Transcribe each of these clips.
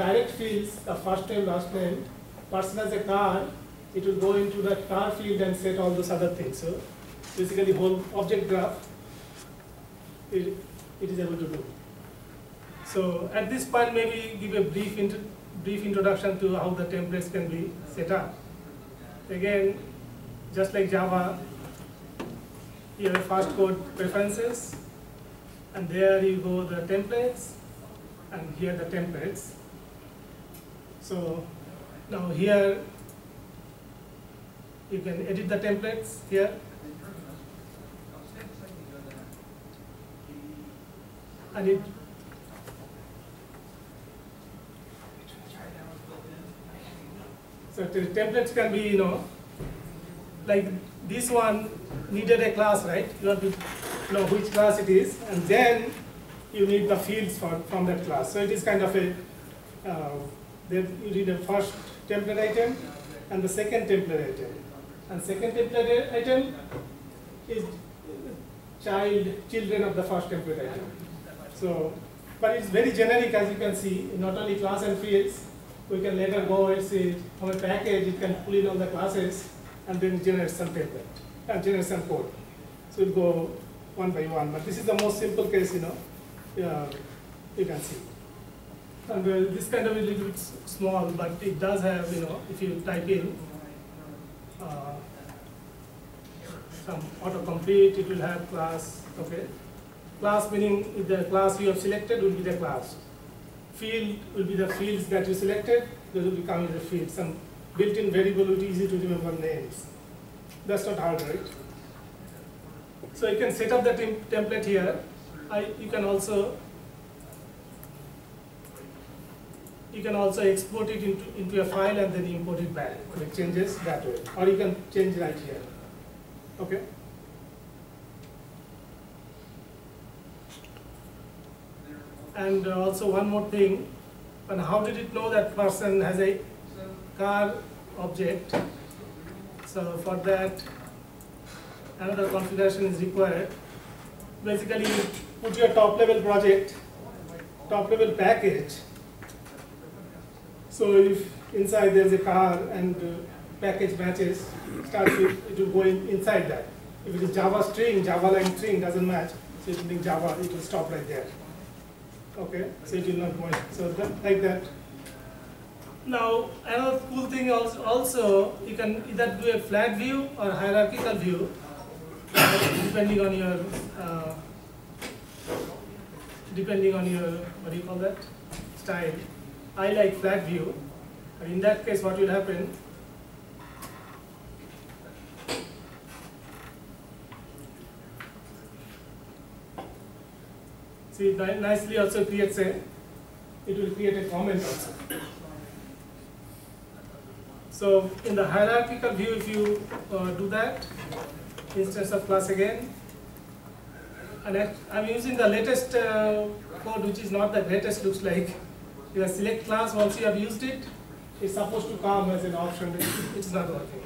direct fields, the first name, last name, person has a car, it will go into that car field and set all those other things. So basically whole object graph, it, it is able to do. So at this point, maybe give a brief, intro, brief introduction to how the templates can be set up. Again, just like Java, you have fast code preferences, and there you go the templates, and here the templates. So now here you can edit the templates here. And it so the templates can be, you know, like this one needed a class, right? You have to know which class it is, and then you need the fields for, from that class. So it is kind of a, uh, then you need a first template item and the second template item. And second template item is child, children of the first template item. So, but it's very generic as you can see, not only class and fields, we can later go and see from a package, it can pull in all the classes and then generate some template, and generate some code. So we'll go one by one, but this is the most simple case, you know, yeah, you can see. And uh, this kind of a little bit small, but it does have, you know, if you type in uh, some autocomplete, it will have class, okay? Class meaning the class you have selected will be the class. Field will be the fields that you selected, those will become the fields. Some built-in variable will be easy to remember names. That's not hard, right? So you can set up the template here. I, you can also you can also export it into, into a file and then import it back. Make changes that way. Or you can change right here. Okay? And also one more thing, and how did it know that person has a car object? So for that, another configuration is required. Basically, put your top level project, top level package. So if inside there's a car and uh, package matches, starts with, it will go in, inside that. If it is Java string, Java line string doesn't match, so it will be Java, it will stop right there. Okay, so it will not go in. So that, like that. Now, another cool thing also, also, you can either do a flat view or hierarchical view, depending on your, uh, depending on your, what do you call that, style. I like flat view, in that case, what will happen? See, nicely also creates a, it will create a comment also. So in the hierarchical view, if you uh, do that, instance of class again, and I'm using the latest uh, code, which is not the greatest, looks like. You select class, once you have used it, it's supposed to come as an option, it's not working.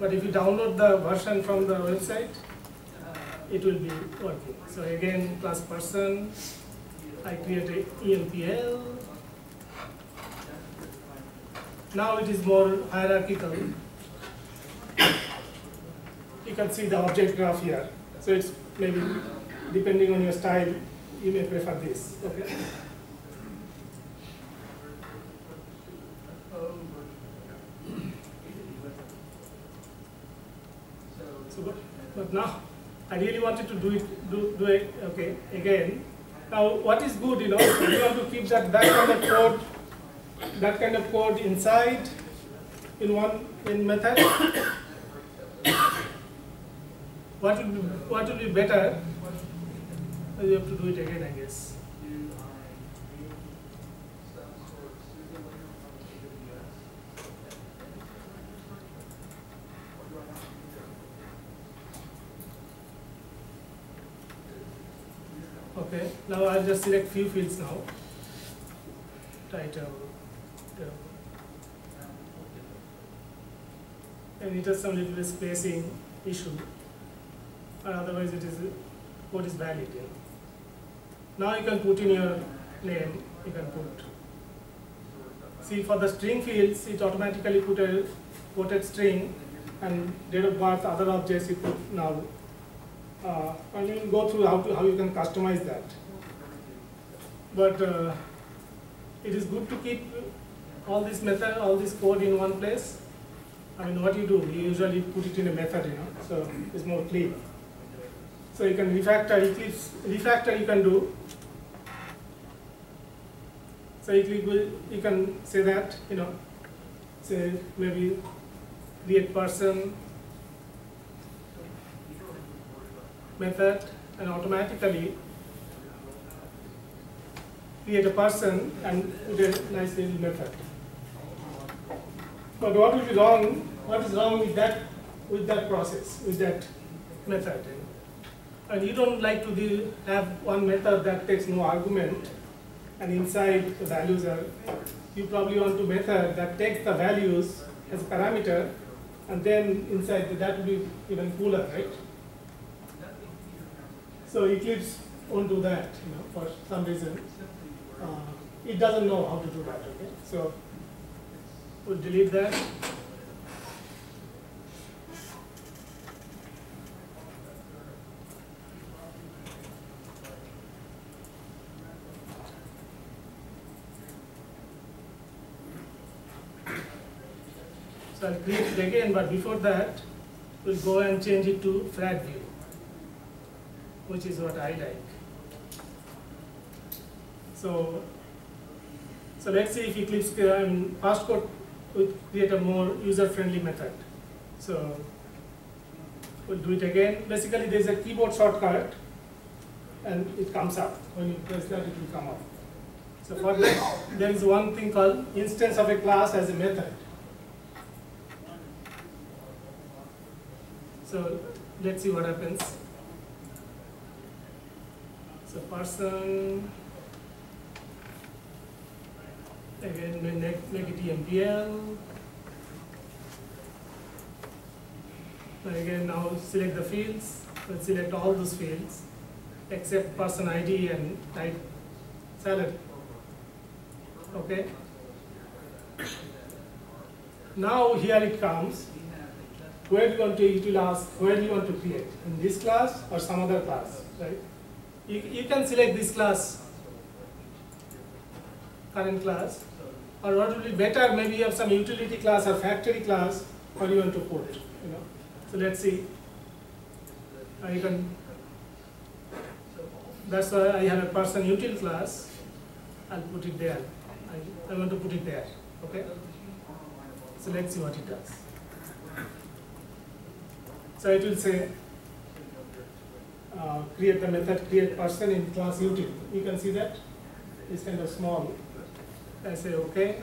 But if you download the version from the website, it will be working. So again, class person, I create a ELPL. Now it is more hierarchical. You can see the object graph here. So it's maybe, depending on your style, you may prefer this, okay? So, but, now, I really wanted to do it, do, do it, okay, again. Now, what is good, you know, you want to keep that, that kind of code, that kind of code inside in one, in method. What would be, what would be better? You have to do it again, I guess. Okay, now I'll just select few fields now. Title. And it has some little spacing issue. Or otherwise it is, code is valid. yeah. Now you can put in your name, you can put see for the string fields, it automatically put a quoted string and date of birth, other objects you put null. Uh, and we'll go through how, to, how you can customize that. But uh, it is good to keep all this method, all this code in one place. I mean, what you do, you usually put it in a method, you know, so it's more clean. So you can refactor Eclipse, refactor you can do. So Eclipse will, you can say that, you know, say maybe create person method and automatically create a person and nice little method. But what be wrong, what is wrong with that, with that process, with that method? And you don't like to have one method that takes no argument and inside the values are, you probably want to method that takes the values as a parameter and then inside that would be even cooler, right? So Eclipse won't do that, you know, for some reason. Uh, it doesn't know how to do that, okay? So we'll delete that. So I'll create it again, but before that, we'll go and change it to flat view, which is what I like. So, so let's see if Eclipse um, fast code would create a more user-friendly method. So we'll do it again. Basically, there's a keyboard shortcut, and it comes up. When you press that, it will come up. So for that, there is one thing called instance of a class as a method. So let's see what happens. So person, again make, it. And again now select the fields, let's select all those fields except person ID and type salary. Okay. Now here it comes where do you want to utilize, where do you want to create? In this class or some other class, right? You, you can select this class, current class, or what would be better, maybe you have some utility class or factory class, or you want to put, you know. So let's see. Uh, you can, that's why I have a person util class, I'll put it there. I, I want to put it there, okay? So let's see what it does. So it will say uh, create the method create person in class util. You can see that it's kind of small. I say okay.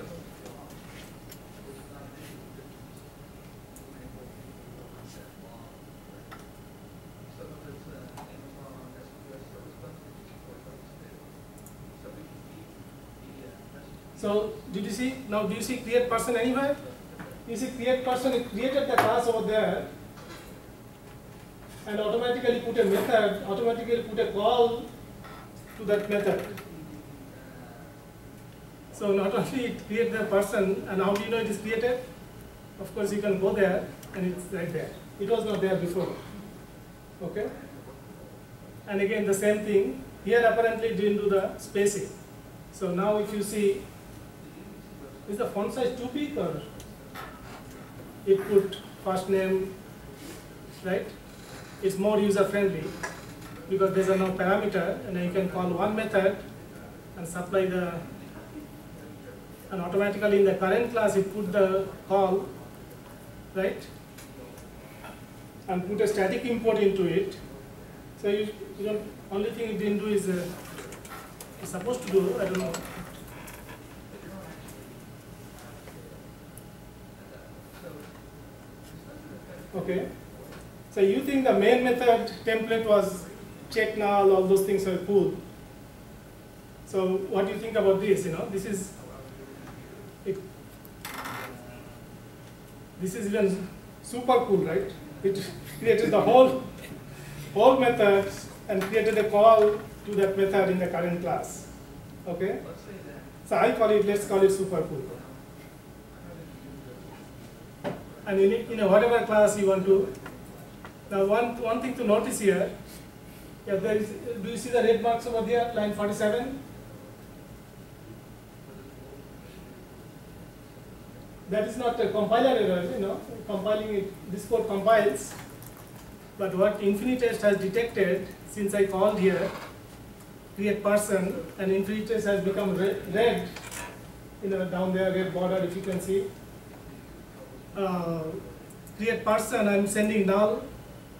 So did you see? Now do you see create person anywhere? You see create person, it created the class over there and automatically put a method, automatically put a call to that method. So not only create the person, and how do you know it is created? Of course, you can go there, and it's right there. It was not there before. Okay? And again, the same thing. Here, apparently, didn't do the spacing. So now, if you see, is the font size too big, or it put first name, right? It's more user friendly because there's a no parameter, and you can call one method and supply the and automatically in the current class it put the call, right? And put a static import into it. So you, you don't, only thing you didn't do is, uh, it's supposed to do, I don't know. Okay. So you think the main method template was check null, all those things are cool. So what do you think about this? You know, this is it, this is even super cool, right? It created the whole whole method and created a call to that method in the current class. Okay? So I call it, let's call it super cool. and in, in whatever class you want to. Now one, one thing to notice here, yeah, there is, do you see the red marks over there, line 47? That is not a compiler error, you know, compiling it, this code compiles. But what Infinitest has detected, since I called here, create person, and Infinitest has become red, red you know, down there, red border, if you can see. Uh, create person, I'm sending null,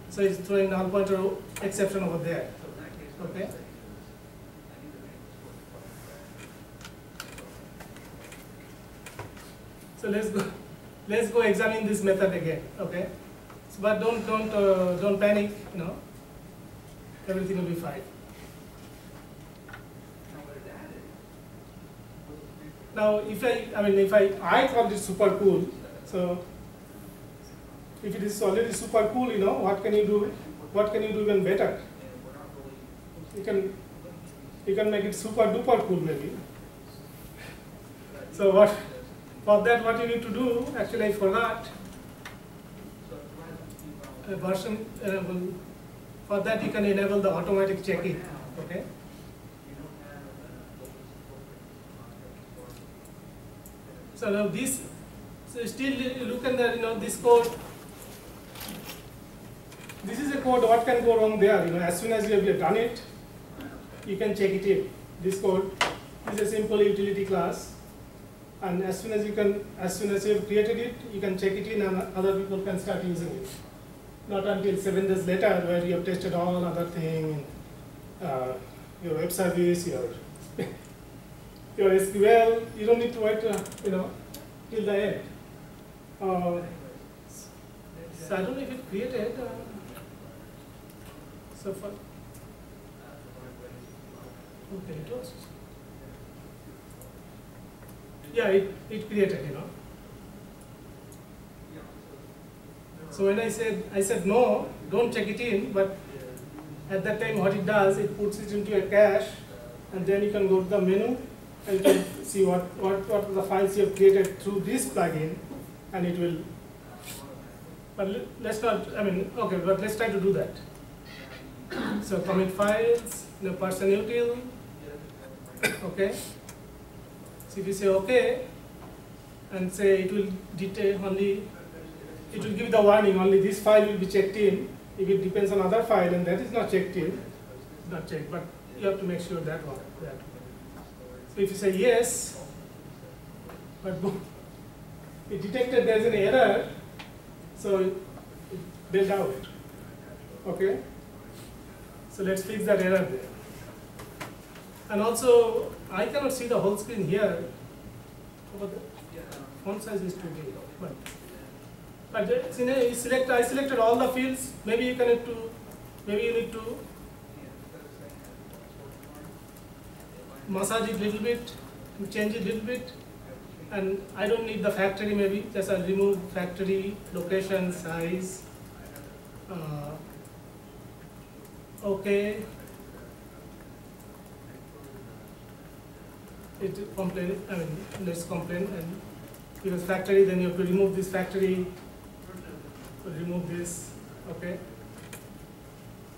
so it's throwing null pointer exception over there. Okay. So let's go. Let's go examine this method again. Okay. So, but don't don't uh, don't panic. You know, everything will be fine. Now, if I, I mean, if I, I call this super cool, so if it is already super cool, you know, what can you do? What can you do even better? You can, you can make it super duper cool maybe. So what, for that what you need to do, actually I forgot, a version uh, enable, for that you can enable the automatic checking, okay? So now this, so still look at the, you know, this code. This is a code, what can go wrong there? You know, as soon as you have done it, you can check it in. This code is a simple utility class. And as soon as you can, as soon as you have created it, you can check it in and other people can start using it. Not until seven days later where you have tested all other thing, uh, your web service, your your SQL, you don't need to wait, uh, you know, till the end. Uh, so I don't know if it created. Uh, so for it was. Yeah, it, it created, you know. So when I said I said no, don't check it in, but at that time what it does, it puts it into a cache, and then you can go to the menu and you can see what, what, what are the files you have created through this plugin, and it will. But let's not, I mean, okay, but let's try to do that. So commit files, the person util, okay. So if you say okay, and say it will detail only, it will give the warning only this file will be checked in. If it depends on other file and that is not checked in, not checked, but you have to make sure that one. That. So if you say yes, but boom, it detected there is an error, so it built out. Okay? So let's fix that error there. And also, I cannot see the whole screen here. Over the font size is too big. But, but uh, select, I selected all the fields. Maybe you can need to, maybe you need to massage it a little bit, change it a little bit. And I don't need the factory maybe, just I'll remove factory, location, size. Uh, okay. It complain, I mean, let's complain and because factory, then you have to remove this factory, remove this, okay.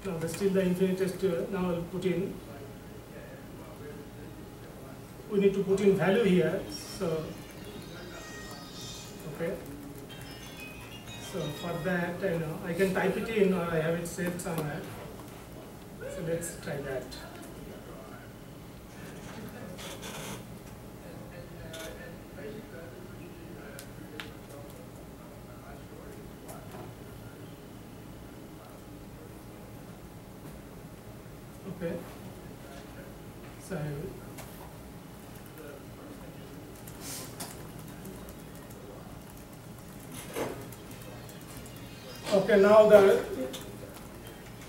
Now there's still the Infinitest, uh, now I'll put in we need to put in value here. So, okay. So for that, you know, I can type it in or I have it saved somewhere. So let's try that. Okay. So Okay, now the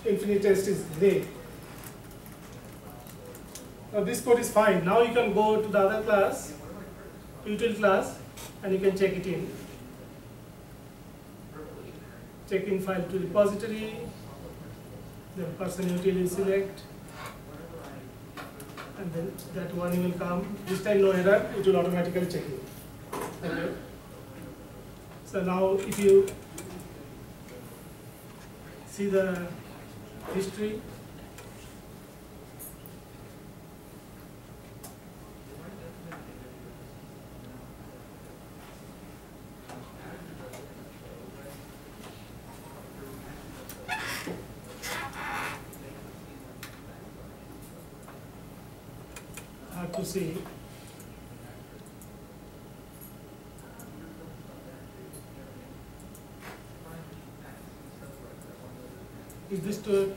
Infinitest is gray. This code is fine. Now you can go to the other class, util class, and you can check it in. Check in file to repository, the person util is select, and then that one will come. This time no error, it will automatically check in. Okay. So now if you see the history, to see. is this to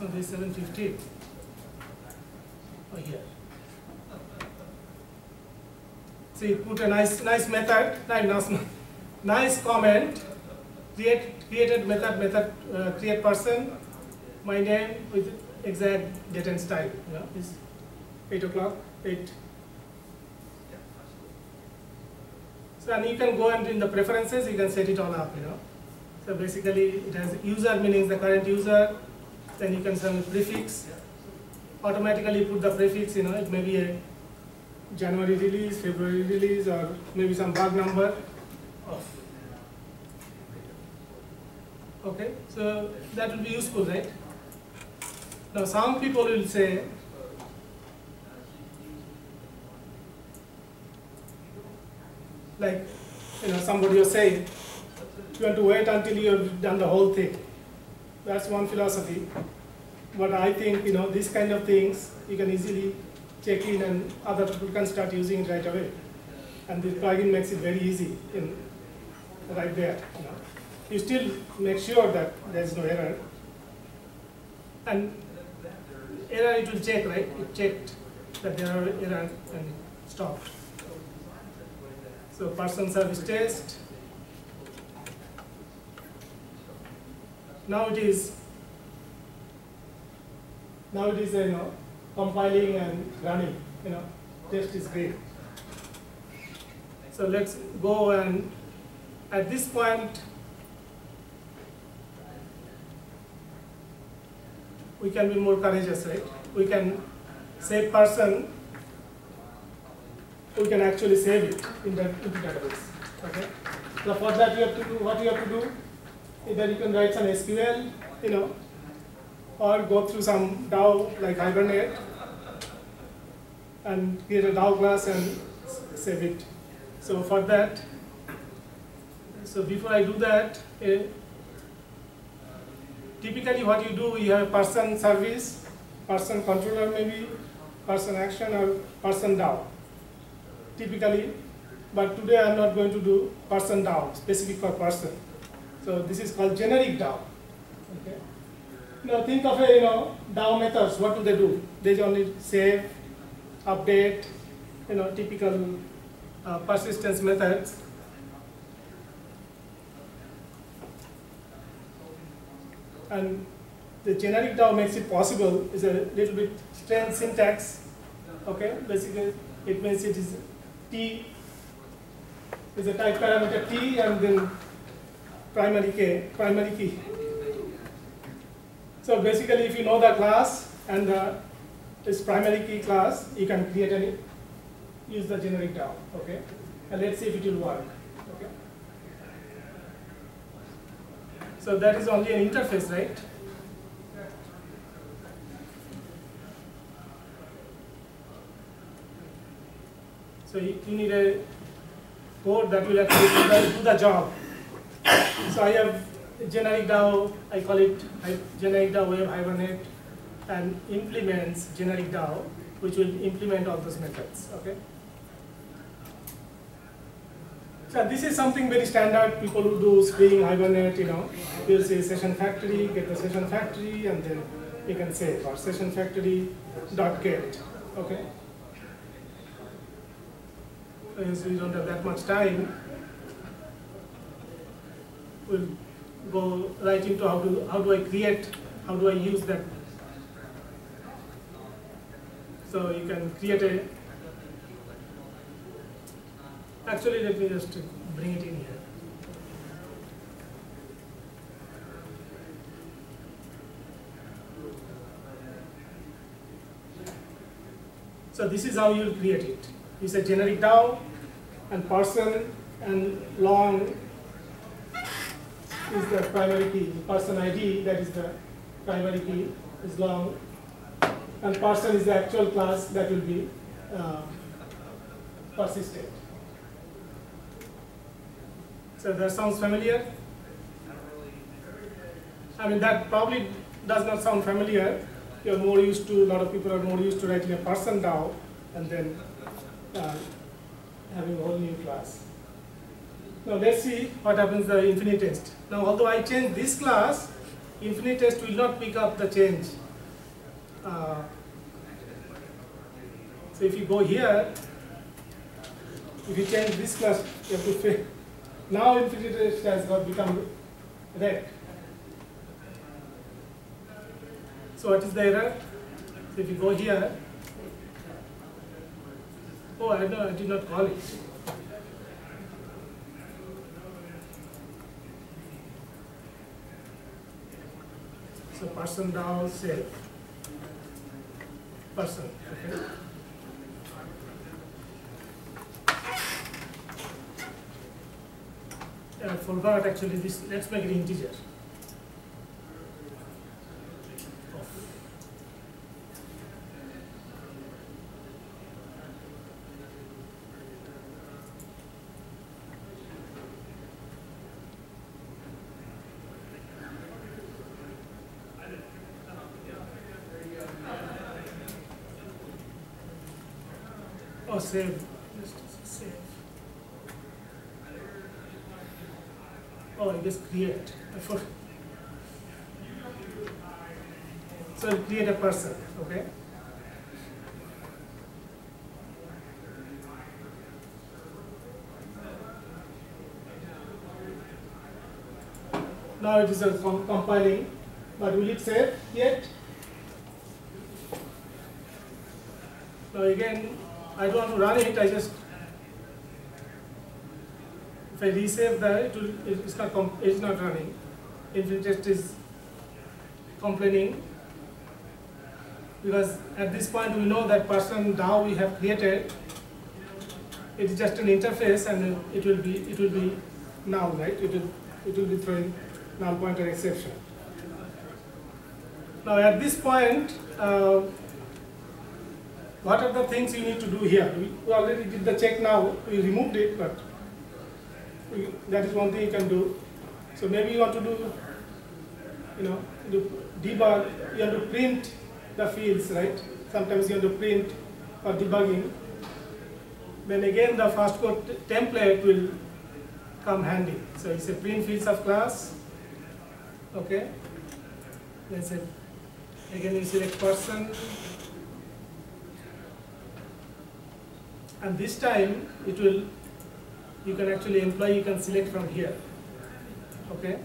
the 750 oh, yeah. see put a nice nice method nice nice comment create created method method uh, create person my name with exact date and style yeah, 8 o'clock, 8. So and you can go and in the preferences, you can set it all up, you know. So basically, it has user meaning the current user, then you can send prefix. Automatically put the prefix, you know, it may be a January release, February release, or maybe some bug number. Okay, so that will be useful, right? Now some people will say like, you know, somebody will say, you want to wait until you have done the whole thing. That's one philosophy. But I think, you know, these kind of things, you can easily check in and other people can start using it right away. And this plugin makes it very easy in right there. You, know. you still make sure that there's no error. And error it will check, right? It checked that there are error and stopped. So person service test. Now it is now it is you know compiling and running. You know, test is great. So let's go and at this point we can be more courageous, right? We can say person, we can actually save it in the, in the database. Okay. So for that you have to do what you have to do. Either you can write some SQL, you know, or go through some DAO like Hibernate and create a DAO class and save it. So for that, so before I do that, uh, typically what you do, you have a person service, person controller maybe, person action or person DAO. Typically, but today I'm not going to do person DAO, specific for person. So this is called generic DAO. Okay. Now think of a you know DAO methods. What do they do? They only save, update, you know typical uh, persistence methods. And the generic DAO makes it possible. is a little bit strange syntax. Okay, basically it means it is T is a type parameter T and then primary key, primary key. So basically if you know the class and the this primary key class, you can create any, use the generic DAO, okay? And let's see if it will work, okay? So that is only an interface, right? So you, need a code that will actually do the, job. So I have generic DAO, I call it generic DAO web hibernate and implements generic DAO, which will implement all those methods, okay? So this is something very standard, people who do Spring, Hibernate, you know, you'll say session factory, get the session factory, and then you can say for session factory dot get, okay? Uh, Since we don't have that much time, we'll go right into how do how do I create, how do I use that. So you can create a. Actually, let me just bring it in here. So this is how you create it. It's a generic DAO and person and long is the primary key. Person ID, that is the primary key, is long. And person is the actual class that will be uh, persistent. So that sounds familiar? I mean, that probably does not sound familiar. You're more used to, a lot of people are more used to writing a person DAO and then uh, having a whole new class. Now let's see what happens the Infinitest. Now although I change this class, Infinitest will not pick up the change. Uh, so if you go here, if you change this class, you have to fail. Now Infinitest has got become red. So what is the error? So if you go here, oh I know I did not call it. So person down say person. Okay. I forgot actually this. Let's make it integer. Oh, save. Just save. Oh, I create. So I'll create a person, okay? Now it is a com compiling, but will it save yet? Now again, I don't want to run it, I just, if I resave that, it will, it's not, it's not running. Infinitest is complaining because at this point we know that person now we have created, it is just an interface and it will be, it will be null, right? It will, it will be throwing null pointer exception. Now at this point, uh, what are the things you need to do here? We, already did the check now, we removed it, but we, that is one thing you can do. So maybe you want to do, you know, do debug, you have to print the fields, right? Sometimes you have to print for debugging. Then again, the fast code template will come handy. So it's a print fields of class, okay? Then say, again you select person, and this time it will you can actually employ you can select from here. Okay?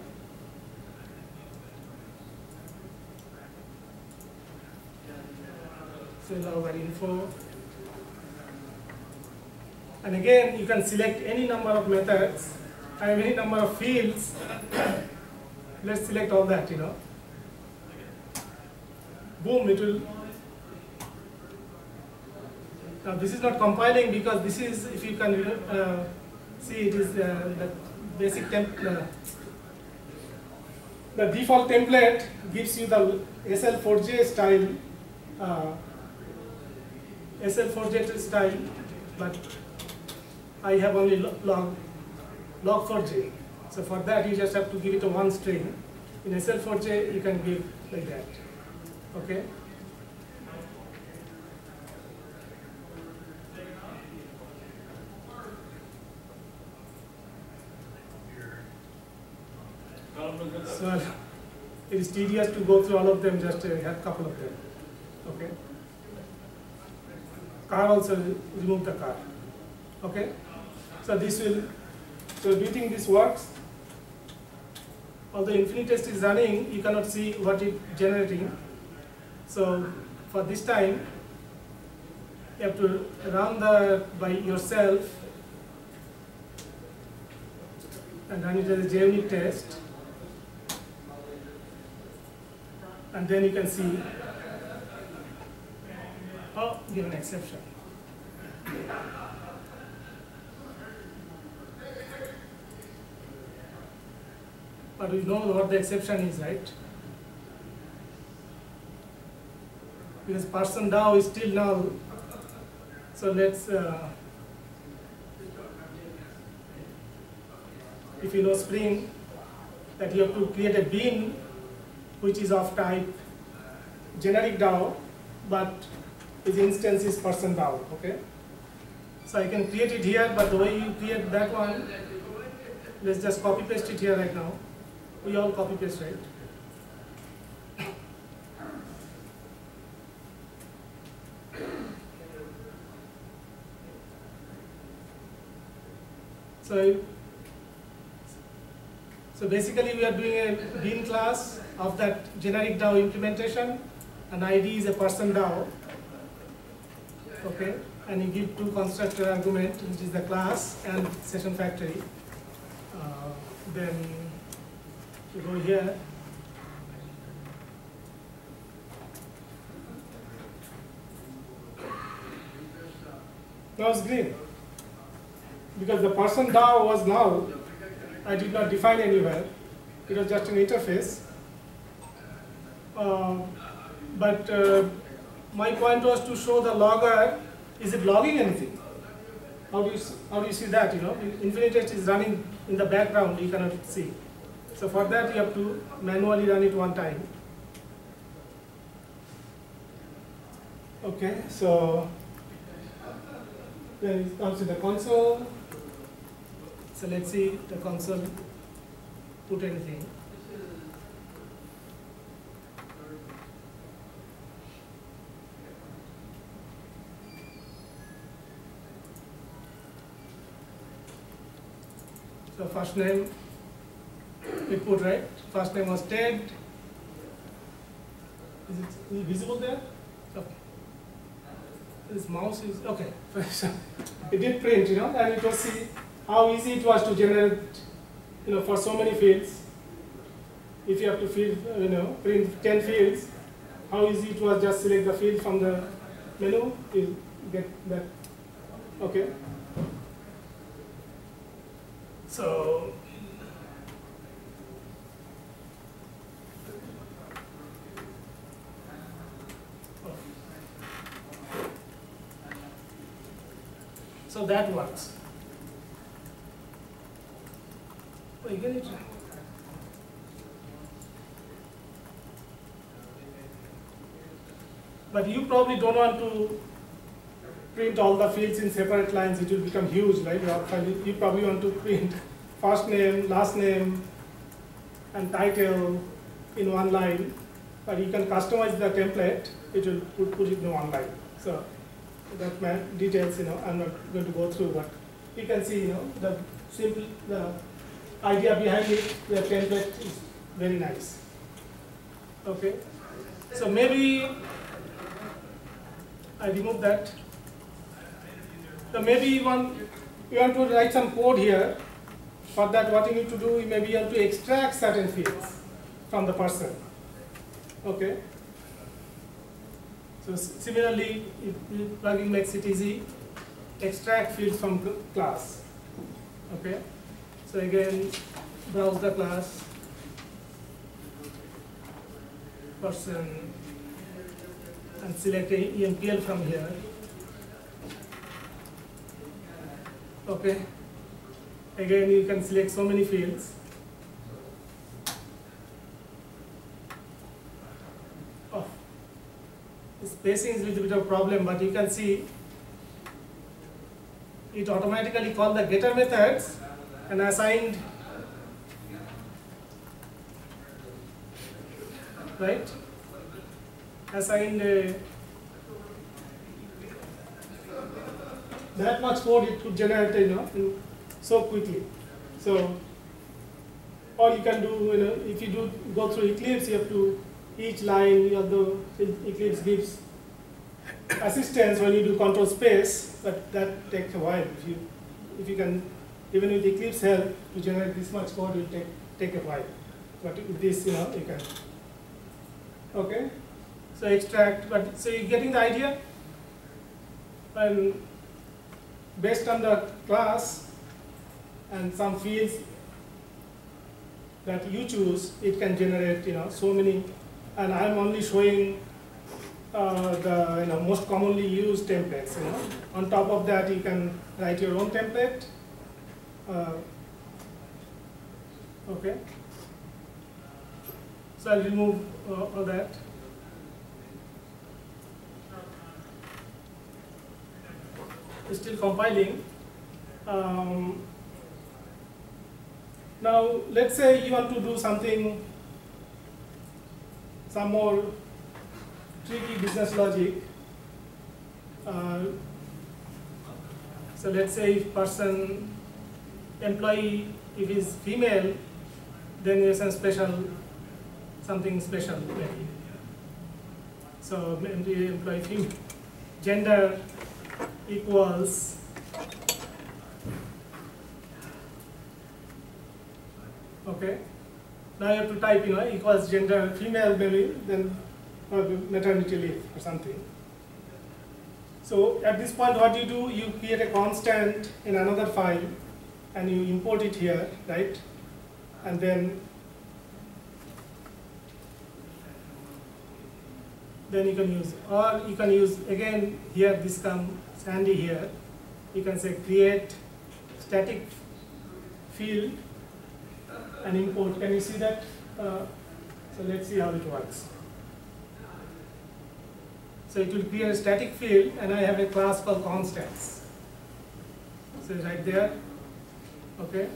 Now our info. And again you can select any number of methods and any number of fields. Let's select all that you know. Boom it will now this is not compiling because this is, if you can uh, see, it is uh, the basic template. Uh, the default template gives you the SLF4J style, uh, SLF4J style, but I have only log, log4j. So for that you just have to give it a one string. In SLF4J you can give like that. Okay. So it is tedious to go through all of them, just uh, have a couple of them. Okay. Car also remove the car. Okay. So this will. So do you think this works? Although Infinitest is running, you cannot see what it generating. So for this time, you have to run the by yourself and run it as a JUnit test. And then you can see, oh, give an exception. but we know what the exception is, right? Because person DAO is still null. So let's, uh, if you know Spring, that you have to create a bean which is of type uh, generic DAO, but its instance is person DAO, okay? So I can create it here, but the way you create that one, let's just copy paste it here right now. We all copy paste, right? So, so basically we are doing a bean class of that generic DAO implementation, and ID is a person DAO. Okay, and you give two constructor argument, which is the class and session factory. Uh, then you go here. Now it's green. Because the person DAO was null, I did not define anywhere. It was just an interface. Uh, but uh, my point was to show the logger, is it logging anything? How do you, how do you see that, you know? Infinitest is running in the background, you cannot see. So for that, you have to manually run it one time. Okay, so then it comes to the console. So let's see the console put anything. So first name we put right. First name was Ted. Is it, is it visible there? Okay. This mouse is okay. it did print, you know, and it was see how easy it was to generate, you know, for so many fields. If you have to field, you know, print 10 fields, how easy it was just select the field from the menu, you get that. Okay. So So that works. But you probably don't want to print all the fields in separate lines, it will become huge, right? You probably want to print first name, last name, and title in one line, but you can customize the template, it will put, put it in one line. So that details, you know, I'm not going to go through, but you can see, you know, the simple, the idea behind it, the template is very nice. Okay, so maybe I remove that. So maybe you want, you want to write some code here. For that, what you need to do, maybe you have to extract certain fields from the person. Okay. So similarly, if plugin makes it easy, extract fields from class. Okay. So again, browse the class, person, and select EMPL from here. Okay. Again, you can select so many fields. Oh, spacing is a little bit of a problem, but you can see it automatically called the getter methods and assigned right? Assigned uh, that much code it could generate you know so quickly. So or you can do you know if you do go through eclipse you have to each line you have the eclipse gives assistance when you do control space but that takes a while if you if you can even with Eclipse help to generate this much code will take, take a while. But with this, you know, you can. Okay? So extract, but so you're getting the idea? And based on the class and some fields, that you choose, it can generate you know so many, and I'm only showing uh, the you know most commonly used templates. You know, on top of that you can write your own template. Uh, okay. So I'll remove uh, all that. It's still compiling. Um, now, let's say you want to do something, some more tricky business logic. Uh, so let's say if person, employee, if is female, then there's a special, something special. So employee female, gender equals okay. Now you have to type you know equals gender female maybe then maternity leave or something. So at this point what you do you create a constant in another file and you import it here right? And then then you can use or you can use again here this come handy here. You can say create static field and import. Can you see that? Uh, so let's see how it works. So it will create a static field and I have a class called constants. So right there okay?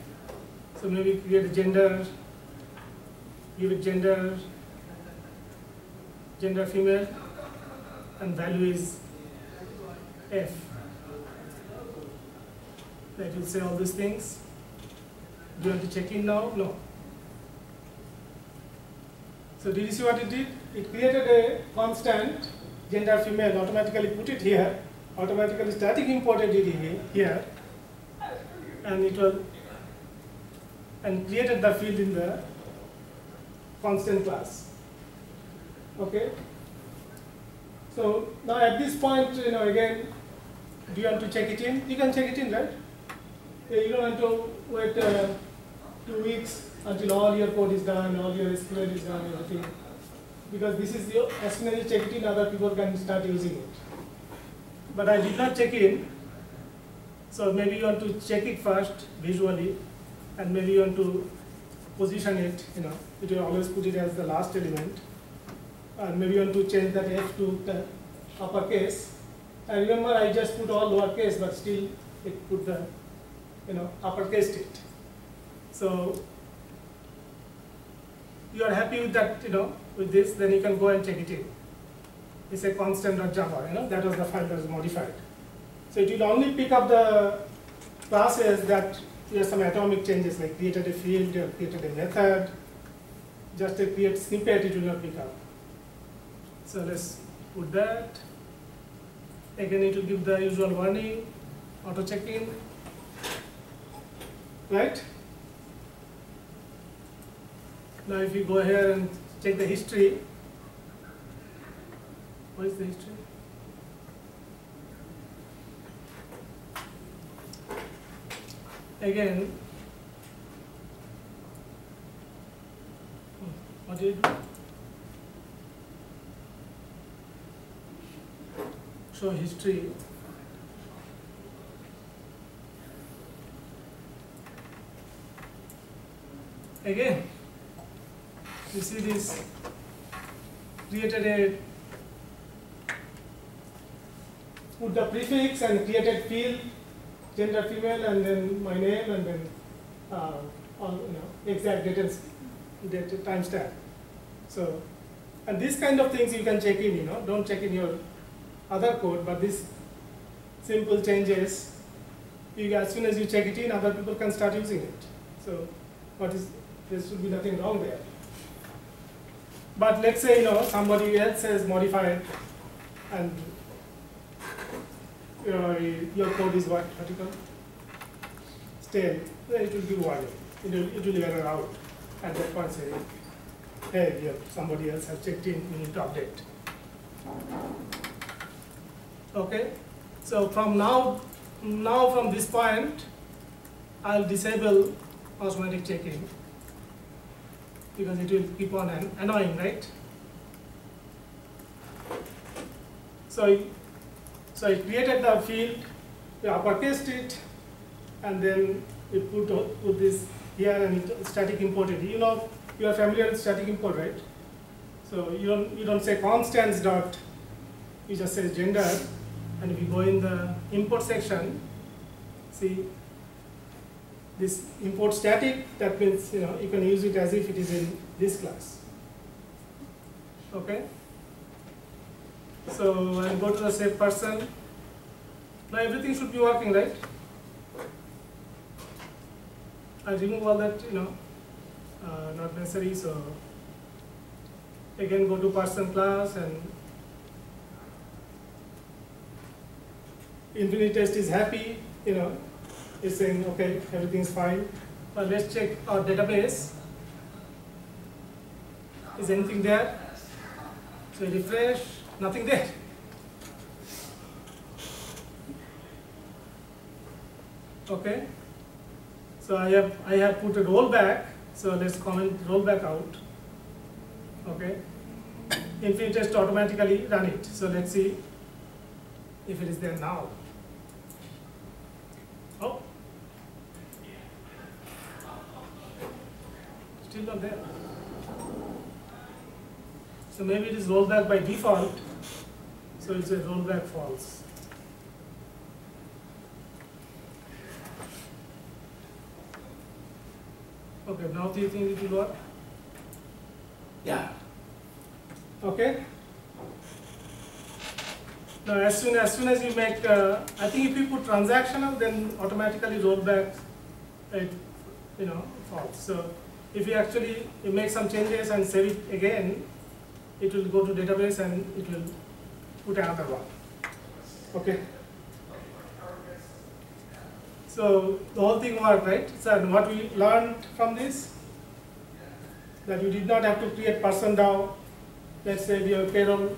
So maybe create a gender give it gender gender female and value is f. That will say all these things. Do you want to check in now? No. So did you see what it did? It created a constant gender female automatically put it here automatically static imported it here and it was and created the field in the constant class okay so now at this point, you know, again, do you want to check it in? You can check it in, right? You don't want to wait uh, two weeks until all your code is done, all your SQL is done, everything. Because this is your, as soon as you check it in, other people can start using it. But I did not check in, so maybe you want to check it first visually, and maybe you want to position it, you know, it will always put it as the last element and maybe you want to change that F to the uppercase. And remember, I just put all lowercase, but still it put the, you know, uppercase it. So you are happy with that, you know, with this, then you can go and check it in. It's a constant.java, you know, that was the file that was modified. So it will only pick up the classes that there are some atomic changes, like created a field, or created a method, just a create snippet, it will not pick up. So let's put that. Again, it will give the usual warning, auto check-in, right? Now if you go here and check the history, what is the history? Again, hmm, what did show history. Again. You see this created a put the prefix and created field gender female and then my name and then uh, all you know exact date and date timestamp so and these kind of things you can check in you know don't check in your other code, but this simple changes, you, as soon as you check it in, other people can start using it. So what is, there should be nothing wrong there. But let's say, you know, somebody else has modified and your, your code is you stale, it will give warning. It will, it will error out at that point say, hey, yeah, somebody else has checked in, you need to update. Okay, so from now, now from this point, I'll disable automatic check-in. because it will keep on annoying, right? So, so I created the field, we uppercased it, and then we put, put this here and static imported. You know, you are familiar with static import, right? So you don't, you don't say constants dot, you just say gender, and if you go in the import section, see, this import static, that means, you know, you can use it as if it is in this class. Okay? So I'll go to the save person. Now everything should be working, right? I remove all that, you know, uh, not necessary, so again go to person class and Infinitest is happy, you know, it's saying, okay, everything is fine. But let's check our database. Is anything there? So refresh, nothing there. Okay. So I have I have put a rollback. So let's comment rollback out. Okay. Infinitest automatically run it. So let's see if it is there now. Oh. Still not there. So maybe it is rollback by default. So it's a rollback false. Okay, now do you think it will work? Yeah. Okay. Now, as soon as soon as you make, uh, I think if you put transactional, then automatically rollback, it, you know, false. So if you actually you make some changes and save it again, it will go to database and it will put another one. Okay. So the whole thing worked, right? So what we learned from this, that you did not have to create person DAO. Let's say your payroll,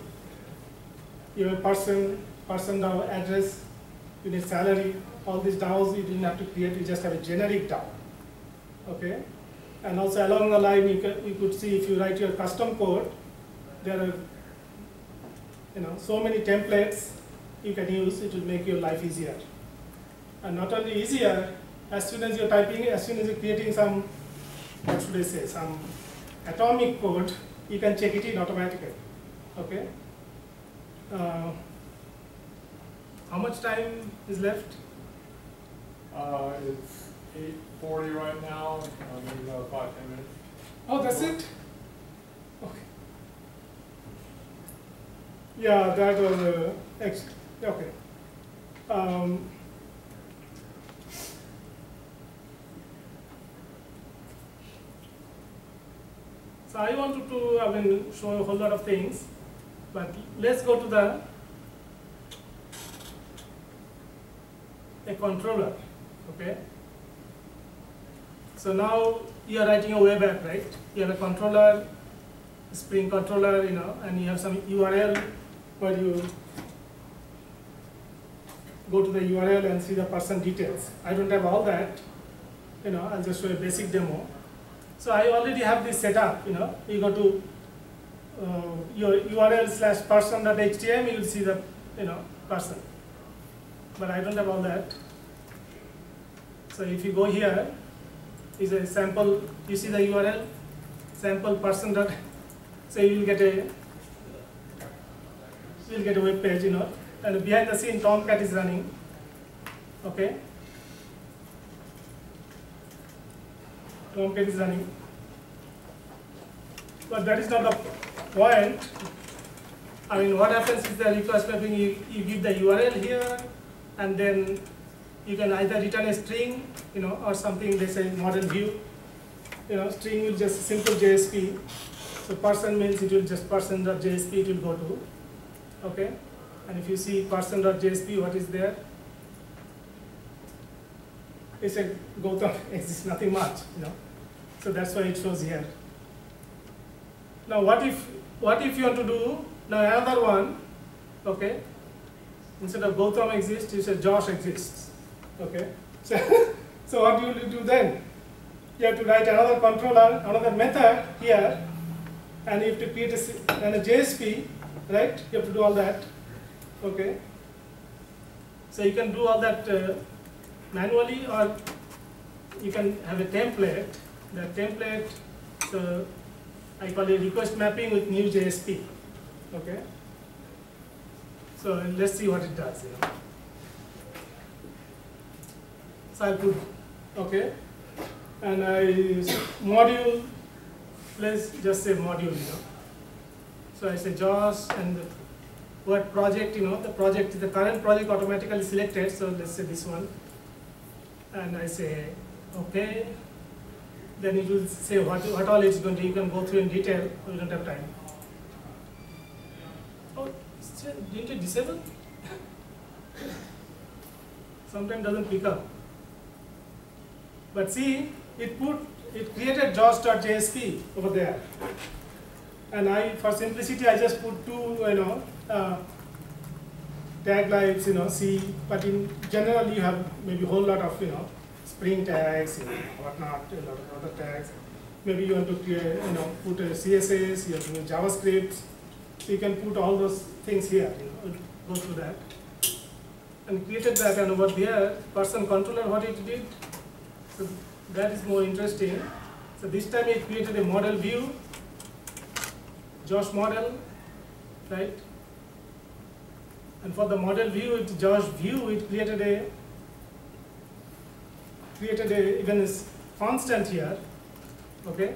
you your person, person DAO address, you need salary, all these DAOs you didn't have to create, you just have a generic DAO. Okay? And also along the line, you, can, you could see if you write your custom code, there are you know, so many templates you can use, it will make your life easier. And not only easier, as soon as you're typing, as soon as you're creating some, what should I say, some atomic code, you can check it in automatically. Okay? Uh, how much time is left? Uh, it's eight forty right now, uh, maybe about five, ten minutes. Oh, that's it? Okay. Yeah, that was uh, okay. Um, so I wanted to, I mean, show a whole lot of things, but let's go to the a controller, okay? So now you are writing a web app, right? You have a controller, Spring controller, you know, and you have some URL where you go to the URL and see the person details. I don't have all that, you know, I'll just show a basic demo. So I already have this set up, you know, you go to uh, your URL slash person.htm, you will see the, you know, person. But I don't have all that. So if you go here, is a sample, you see the URL, sample person dot, so you will get a, will get a web page, you know, and behind the scene Tomcat is running, okay? Tomcat is running. But that is not the point. I mean, what happens is the request mapping, you, you give the URL here, and then you can either return a string, you know, or something, they say model view. You know, string will just simple JSP. So person means it will just person.jsp it will go to. Okay? And if you see person.jsp, what is there? It's a Gautam exists nothing much, you know. So that's why it shows here. Now what if what if you want to do now another one, okay? Instead of Gautam exists, you say Josh exists. Okay? So, so what do you do then? you have to write another controller, another method here, and you have to create a, s- and a JSP, right? You have to do all that, okay? So you can do all that uh, manually, or you can have a template. The template, so I call it request mapping with new JSP, okay? So let's see what it does. So I'll put, okay, and I, module, let's just say module, you know. So I say JAWS and what project, you know, the project, the current project automatically selected, so let's say this one. And I say, okay, then it will say what, what all it's going to, you can go through in detail, we don't have time. Oh, didn't you disable? Sometimes doesn't pick up. But see, it put, it created jaws.jsp over there. And I, for simplicity, I just put two, you know, uh, taglibs, you know, C, but in general, you have maybe a whole lot of, you know, Spring tags, you know, whatnot, a lot of other tags. Maybe you want to create, you know, put a CSS, you have to JavaScript. So you can put all those things here, you know, go through that. And created that, and over there, person controller, what it did, so that is more interesting. So this time it created a model view, Josh model, right? And for the model view, it Josh view, it created a created a even a constant here, okay?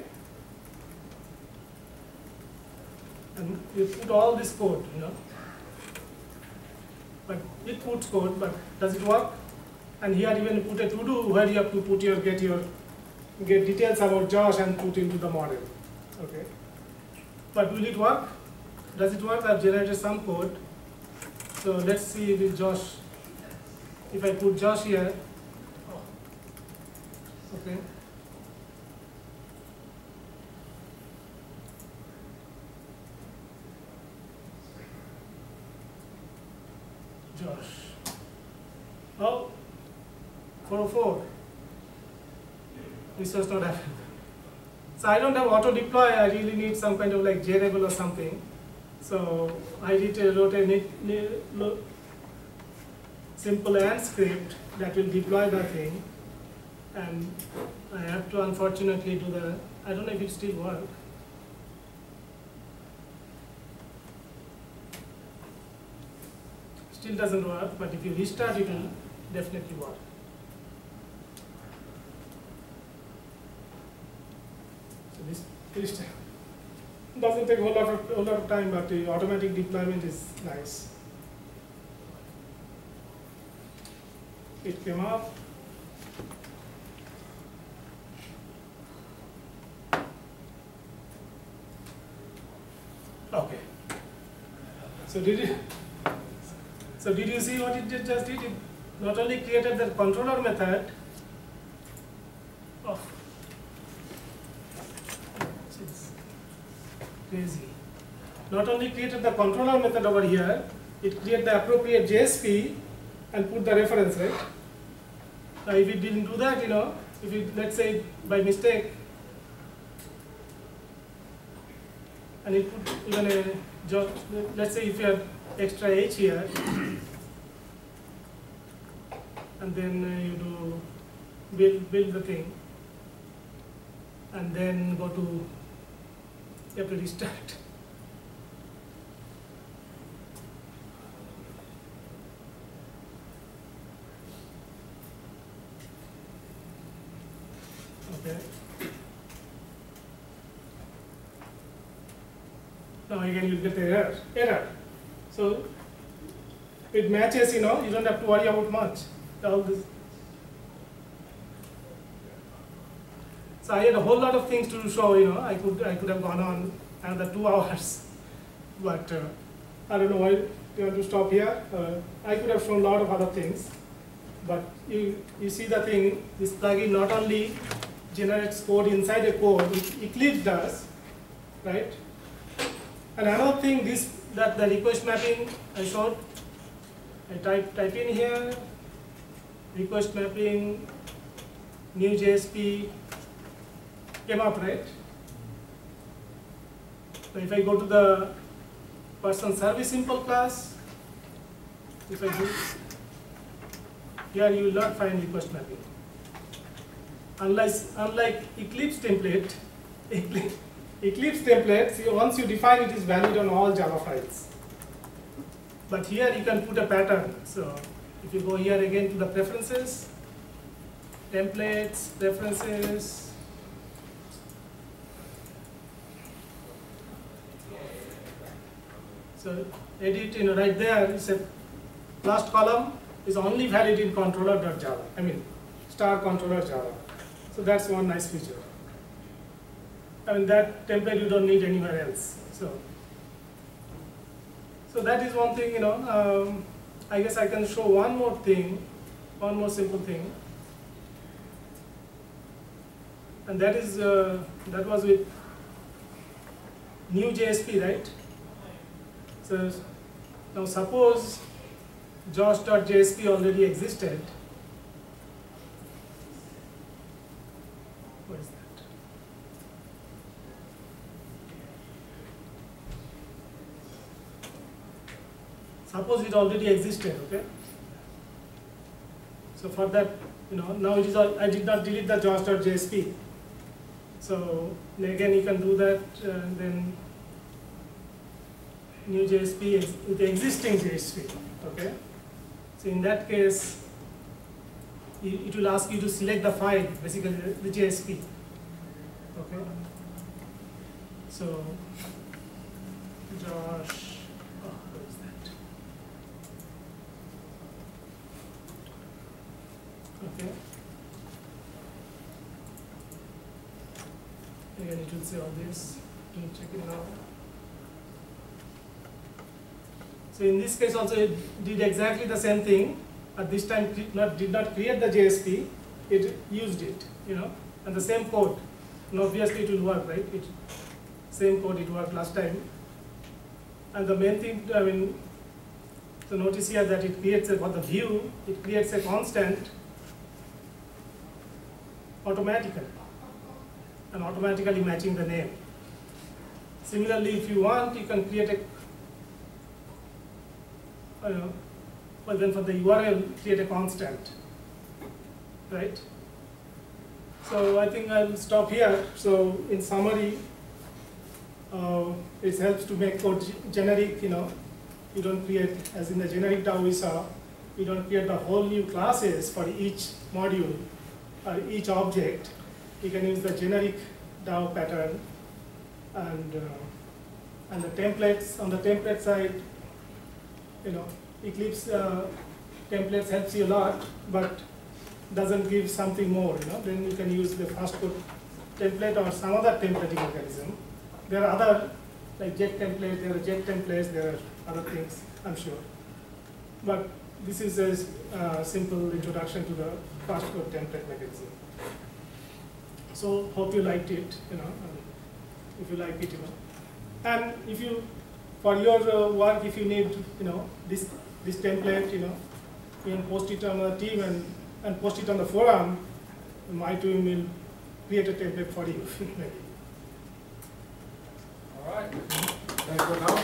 And you put all this code, you know. But it puts code, but does it work? And here even you put a to do where you have to put your get your get details about Josh and put into the model. Okay. But will it work? Does it work? I've generated some code. So let's see with Josh. If I put Josh here, okay. Josh. Oh, 404. This was not happening. So I don't have auto deploy, I really need some kind of like JRebel or something. So I did, uh, wrote a neat, neat, simple Ant script that will deploy the thing. And I have to unfortunately do the, I don't know if it still works. Still doesn't work, but if you restart, it will definitely work. So this doesn't take a whole lot of, whole lot of time, but the automatic deployment is nice. It came up. Okay. So did you, so did you see what it did, just did? It not only created the controller method of, it's crazy. Not only created the controller method over here, it created the appropriate JSP and put the reference, right? Now if it didn't do that, you know, if it, let's say by mistake, and it put even a job, let's say if you have extra H here, and then uh, you do build, build the thing, and then go to, to restart. Okay. You'll get error, error. So it matches, you know, you don't have to worry about much. All this. So I had a whole lot of things to show, you know, I could, I could have gone on another two hours. But uh, I don't know why you want to stop here. Uh, I could have shown a lot of other things. But you, you see the thing, this plugin not only generates code inside a code, which Eclipse does, right? And another thing, this that the request mapping I showed, I type type in here, request mapping, new JSP, came up, right? So if I go to the person service simple class, if I do, here you will not find request mapping. Unlike, unlike Eclipse template, Eclipse, Eclipse template, see, once you define it is valid on all Java files. But here you can put a pattern. So if you go here again to the preferences, templates, preferences. So edit, you know, right there, it's a last column is only valid in controller.java. I mean, star controller Java. So that's one nice feature. I mean, that template you don't need anywhere else. So, so that is one thing, you know. Um, I guess I can show one more thing, one more simple thing. And that is, uh, that was with new JSP, right? So now suppose Josh.jsp already existed. What is that? Suppose it already existed, okay? So for that, you know, now it is all, I did not delete the Josh.jsp. So again, you can do that, uh, then new JSP is with the existing JSP, okay? So in that case, it it will ask you to select the file, basically the the JSP, okay? So, Josh, oh, what is that? Okay. It will say all this, you check it now. So in this case also it did exactly the same thing, at this time did not, did not create the JSP, it used it, you know, and the same code. And obviously it will work, right? It, same code it worked last time. And the main thing, I mean, so notice here that it creates a, for the view, it creates a constant automatically, and automatically matching the name. Similarly, if you want, you can create a uh, well then for the URL, create a constant, right? So I think I'll stop here. So in summary, uh, it helps to make code generic, you know, you don't create, as in the generic DAO we saw, you don't create the whole new classes for each module or each object. You can use the generic DAO pattern and, uh, and the templates, on the template side, you know, Eclipse uh, templates helps you a lot, but doesn't give something more, you know, then you can use the fast template or some other templating mechanism. There are other, like jet templates, there are jet templates, there are other things, I'm sure. But this is a uh, simple introduction to the fast code template magazine. So hope you liked it, you know, if you like it, you know. And if you, for your uh, work, if you need, you know, this, this template, you know, you can post it on the team and, and post it on the forum, my team will create a template for you, maybe. All right, thanks for coming.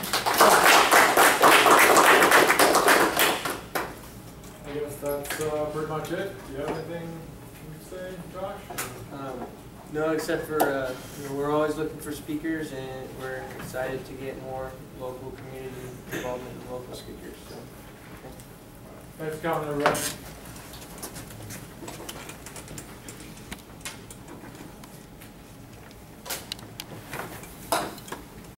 I guess that's uh, pretty much it. Do you have anything you say, Josh? Um, no, except for, uh, you know, we're always looking for speakers and we're excited to get more local community involvement and local speakers, so. Thanks for coming, everybody.